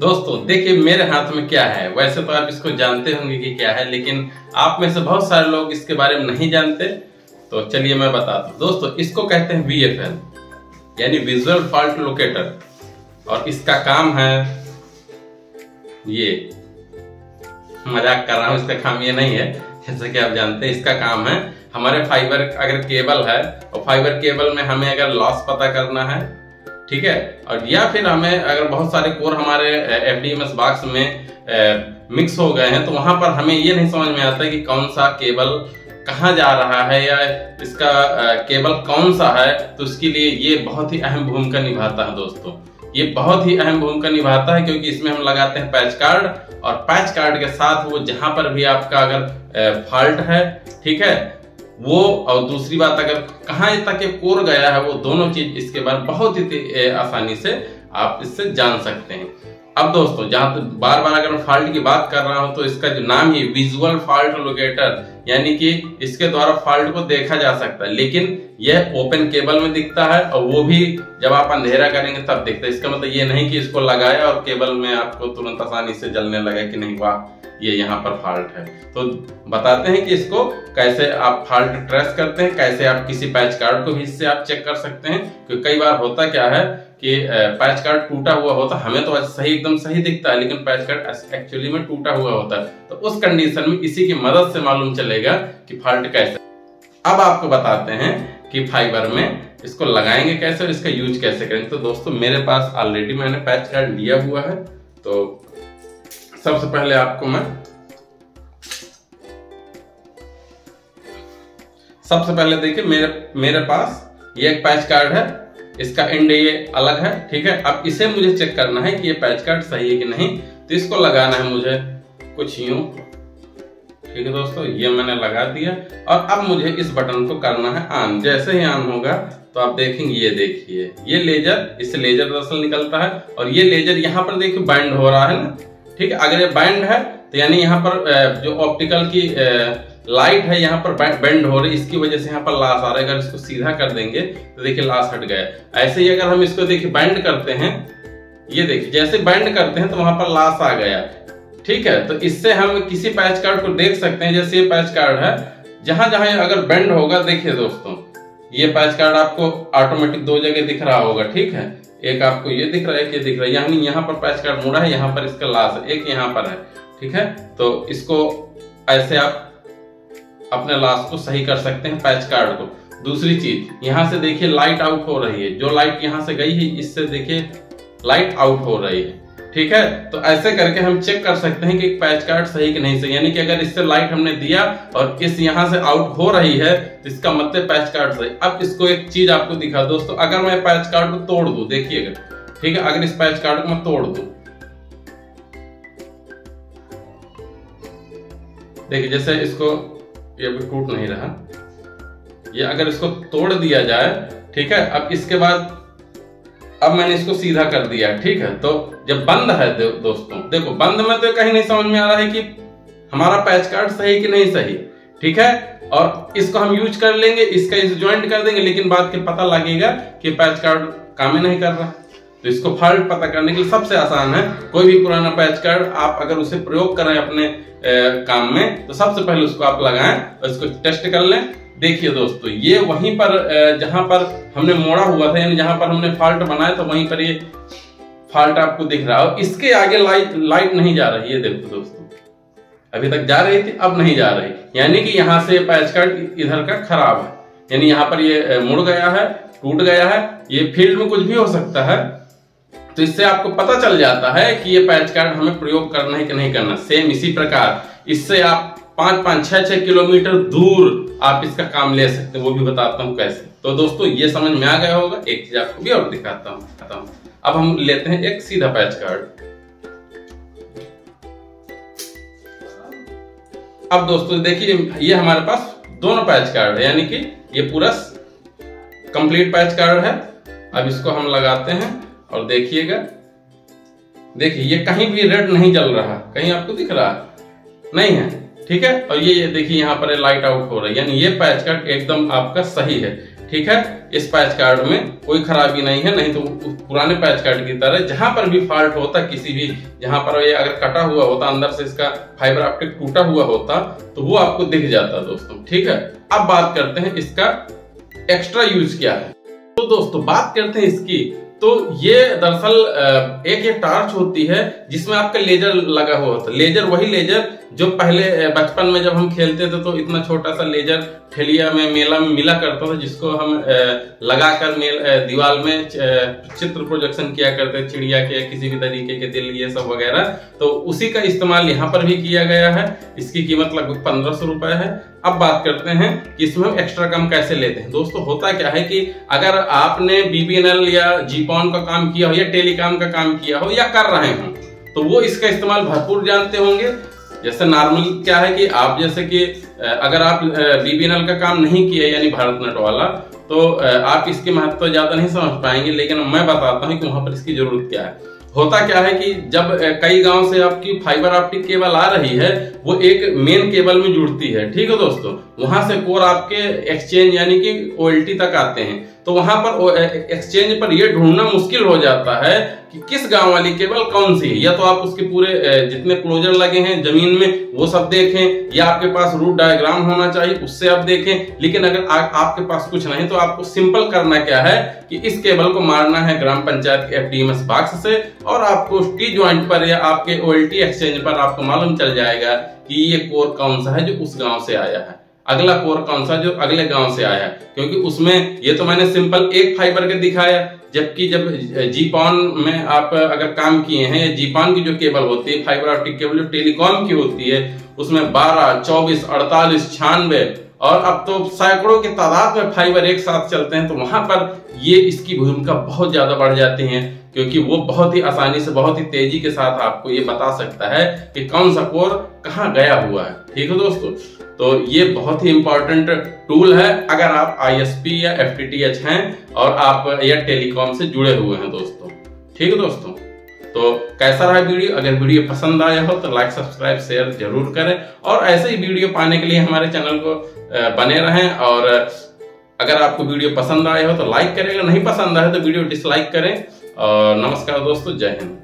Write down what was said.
दोस्तों, देखिए मेरे हाथ में क्या है? वैसे तो आप इसको जानते होंगे कि क्या है, लेकिन आप में से बहुत सारे लोग इसके बारे में नहीं जानते तो चलिए मैं बताता हूँ। दोस्तों, इसको कहते हैं वी यानी विजुअल फॉल्ट लोकेटर और इसका काम है, ये, मज़ाक कर रहा हूँ, इसका काम ये नहीं है, जैसे कि आप जानते हैं, इसका काम है, हमारे फाइबर अगर केबल है, और फाइबर केबल में हमें अगर लॉस पता करना है ठीक है? और या फिर हमें अगर बहुत सारे कोर हमारे एफ़ डी बॉक्स में मिक्स हो गए हैं तो वहाँ पर हमें ये नहीं समझ में आता कि कौन सा केबल कहाँ जा रहा है या इसका केबल कौन सा है तो उसके लिए ये बहुत ही अहम भूमिका निभाता है दोस्तों। ये बहुत ही अहम भूमिका निभाता है क्योंकि इसमें हम लगाते हैं पैच कार्ड और पैच कार्ड के साथ वो जहाँ पर भी आपका अगर फॉल्ट है, ठीक है? वो, और दूसरी बात, अगर कहाँ तक कोर गया है, वो दोनों चीज़ इसके बारे में बहुत ही आसानी से आप इससे जान सकते हैं। अब दोस्तों, जहाँ बार बार अगर मैं फॉल्ट की बात कर रहा हूँ तो इसका जो नाम ही, विजुअल फॉल्ट लोकेटर। यानी कि इसके द्वारा फॉल्ट को देखा जा सकता है। लेकिन यह ओपन केबल में दिखता है और वो भी जब आप अंधेरा करेंगे तब दिखता है। इसका मतलब ये नहीं कि इसको लगाया और केबल में आपको तुरंत आसानी से जलने लगे कि नहीं, वाह, ये यहाँ पर फॉल्ट है। तो बताते हैं कि इसको कैसे आप फॉल्ट ट्रेस करते हैं, कैसे आप किसी पैच कार्ड को भी इससे आप चेक कर सकते हैं, क्योंकि कई बार होता क्या है कि पैच कार्ड टूटा हुआ होता, हमें तो सही, एकदम सही दिखता है, लेकिन पैच कार्ड एक्चुअली में टूटा हुआ होता है। तो उस कंडीशन में इसी की मदद से मालूम चलेगा कि फॉल्ट कैसे अब आपको बताते हैं कि फाइबर में इसको लगाएँगे कैसे और इसका यूज़ कैसे करेंगे। तो दोस्तों, मेरे पास ऑलरेडी मैंने पैच कार्ड लिया हुआ है। तो सबसे पहले आपको मैं सबसे पहले देखिए, मेरे मेरे पास ये एक पैच कार्ड है। इसका एंड ये अलग है, ठीक है? अब इसे मुझे चेक करना है कि ये पैच कार्ड सही है कि नहीं। तो इसको लगाना है मुझे कुछ यूँ। ठीक है दोस्तों, ये मैंने लगा दिया। और अब मुझे इस बटन को करना है ऑन जैसे ही ऑन होगा तो आप देखेंगे, ये देखिए। ये लेजर इससे लेजर दरअसल निकलता है। और ये लेजर यहाँ पर देखिए बाइंड हो रहा है ना? ठीक है, अगर ये बाइंड है तो यानी यहाँ पर जो ऑप्टिकल की लाइट है, यहाँ पर बेंड हो रही इसकी वजह से यहाँ पर लाश आ रहा है। अगर इसको सीधा कर देंगे तो देखिए लाश हट गया ऐसे ही अगर हम इसको देखिए, बैंड करते हैं, ये देखिए, जैसे बैंड करते हैं तो वहाँ पर लाश आ गया ठीक है तो इससे हम किसी पैच कार्ड को देख सकते हैं, जैसे ये पैच कार्ड है। जहाँ जहाँ अगर बेंड होगा, देखिए दोस्तों, ये पैच कार्ड आपको ऑटोमेटिक दो जगह दिख रहा होगा, ठीक है? एक आपको ये दिख रहा है, एक ये दिख रहा है। यानी यहाँ पर पैच कार्ड मुड़ा है, यहाँ पर इसका लाश है, एक यहाँ पर है, ठीक है? तो इसको ऐसे आप अपने लाश को सही कर सकते हैं पैच कार्ड को। दूसरी चीज़, यहाँ से देखिए लाइट आउट हो रही है। जो लाइट यहाँ से गई है, इससे देखिए लाइट आउट हो रही है। ठीक है? तो ऐसे करके हम चेक कर सकते हैं कि पैच कार्ड सही कि नहीं सही। यानी कि अगर इससे लाइट हमने दिया और इस यहाँ से आउट हो रही है तो इसका मतलब पैच कार्ड सही। अब इसको एक चीज़ आपको दिखा, दोस्तों, अगर मैं पैच कार्ड को तोड़ दू देखिएगा ठीक है? अगर इस पैच कार्ड को मैं तोड़ दू। देखिए, जैसे इसको ये अभी टूट नहीं रहा। ये अगर इसको तोड़ दिया जाए, ठीक है, अब इसके बाद, अब मैंने इसको सीधा कर दिया, ठीक है तो जब बंद है दोस्तों, देखो, बंद में तो कहीं नहीं समझ में आ रहा है कि हमारा पैच कार्ड सही कि नहीं सही, ठीक है, और इसको हम यूज़ कर लेंगे, इसका इस ज्वाइंट कर देंगे, लेकिन बाद के पता लगेगा कि पैच कार्ड काम ही नहीं कर रहा। तो इसको फॉल्ट पता करने के लिए सबसे आसान है कोई भी पुराना पैच कार्ड आप अगर उसे प्रयोग करें अपने ए, काम में तो सबसे पहले उसको आप लगाएँ और इसको टेस्ट कर लें। देखिए दोस्तों ये वहीं पर जहाँ पर हमने मोड़ा हुआ था यानी जहाँ पर हमने फॉल्ट बनाया था वहीं पर ये फॉल्ट आपको दिख रहा है। इसके आगे लाइट लाइट नहीं जा रही है देखो दोस्तों। अभी तक जा रही थी अब नहीं जा रही। यानी कि यहाँ से पैच कार्ड इधर का खराब है। यानी यहाँ पर ये मुड़ गया है टूट गया है ये फ़ील्ड में कुछ भी हो सकता है। तो इससे आपको पता चल जाता है कि ये पैच कार्ड हमें प्रयोग करना है कि नहीं करना। सेम इसी प्रकार, इससे आप पाँच पाँच, छह छह किलोमीटर दूर आप इसका काम ले सकते हैं, वो भी बताता हूँ कैसे। तो दोस्तों, ये समझ में आ गया होगा। एक चीज़ आपको भी और दिखाता हूँ अब हम लेते हैं एक सीधा पैच कार्ड अब दोस्तों, देखिए, ये हमारे पास दोनों पैच कार्ड है, यानी कि ये पूरा कंप्लीट पैच कार्ड है। अब इसको हम लगाते हैं। और देखिएगा, देखिए, ये कहीं भी रेड नहीं जल रहा, कहीं आपको दिख रहा नहीं है, ठीक है? और ये ये देखिए, यहाँ पर लाइट आउट हो रहा है, यानी ये पैच कट एकदम आपका सही है, ठीक है? इस पैच कार्ड में कोई खराबी नहीं है, नहीं तो पुराने पैच कार्ड की तरह जहाँ पर भी फॉल्ट होता, किसी भी, जहाँ पर ये अगर कटा हुआ होता, अंदर से इसका फाइबर ऑप्टिक टूटा हुआ होता तो वो आपको दिख जाता दोस्तों, ठीक है? अब बात करते हैं इसका एक्स्ट्रा यूज़ क्या है। तो दोस्तों, बात करते हैं इसकी तो ये दरअसल एक ये टार्च होती है जिसमें आपका लेजर लगा हुआ होता है। लेजर, वही लेजर जो पहले बचपन में जब हम खेलते थे तो इतना छोटा सा लेजर ठेलिया में, मेला में मिला करता था, जिसको हम लगाकर दीवार में चित्र प्रोजेक्शन किया करते चिड़िया के, किसी भी तरीके के दिल ये सब वगैरह। तो उसी का इस्तेमाल यहाँ पर भी किया गया है। इसकी कीमत लगभग पंद्रह सौ रुपए है। अब बात करते हैं कि इसमें हम एक्स्ट्रा कम कैसे लेते हैं। दोस्तों, होता क्या है कि अगर आपने बीबीएनएल या जीपॉन का काम किया हो या टेलीकॉम का काम किया हो या कर रहे हो तो वो इसका इस्तेमाल भरपूर जानते होंगे। जैसे नॉर्मल क्या है कि आप जैसे कि अगर आप बीबीएनएल का काम नहीं किए यानी भारत नेट वाला तो आप इसके महत्व ज़्यादा नहीं समझ पाएँगे, लेकिन मैं बताता हूँ कि वहाँ पर इसकी ज़रूरत क्या है। होता क्या है कि जब कई गाँव से आपकी फाइबर ऑप्टिक केबल आ रही है, वो एक मेन केबल में जुड़ती है। ठीक है दोस्तों? वहाँ से कोर आपके एक्सचेंज यानी कि ओएलटी तक आते हैं। तो वहाँ पर एक्सचेंज पर यह ढूंढना मुश्किल हो जाता है कि किस गाँव वाली केबल कौन सी है? या तो आप उसके पूरे जितने क्लोजर लगे हैं ज़मीन में वो सब देखें या आपके पास रूट डायग्राम होना चाहिए उससे आप देखें। लेकिन अगर आ, आपके पास कुछ नहीं तो आपको सिंपल करना क्या है कि इस केबल को मारना है ग्राम पंचायत के एफडीएमएस बॉक्स से और आपको टी ज्वाइंट पर या आपके ओएलटी एक्सचेंज पर आपको मालूम चल जाएगा कि ये कोर कौन सा है जो उस गाँव से आया है। अगला कोर कौन सा जो अगले गाँव से आया? है क्योंकि उसमें ये तो मैंने सिंपल एक फाइबर के दिखाया जबकि जब जीपॉन में आप अगर काम किए हैं जीपॉन की जो केबल होती है फाइबर ऑप्टिक केबल जो टेलीकॉम की होती है उसमें 12, 24, 48, छियानवे और अब तो सैकड़ों की तादाद में फाइबर एक साथ चलते हैं तो वहाँ पर ये इसकी भूमिका बहुत ज़्यादा बढ़ जाती है, क्योंकि वो बहुत ही आसानी से, बहुत ही तेज़ी के साथ आपको ये बता सकता है कि कौन सा कोर कहाँ गया हुआ है। ठीक है दोस्तों? तो ये बहुत ही इंपॉर्टेंट टूल है, अगर आप आईएसपी या एफ़ हैं और आप या टेलीकॉम से जुड़े हुए हैं दोस्तों। ठीक है दोस्तों? तो कैसा रहा वीडियो? अगर वीडियो पसंद आया हो तो लाइक सब्सक्राइब शेयर ज़रूर करें। और ऐसे ही वीडियो पाने के लिए हमारे चैनल को बने रहें। और अगर आपको वीडियो पसंद आया हो तो लाइक करें। अगर नहीं पसंद आए तो वीडियो डिसलाइक करें। और नमस्कार दोस्तों, जय हिंद।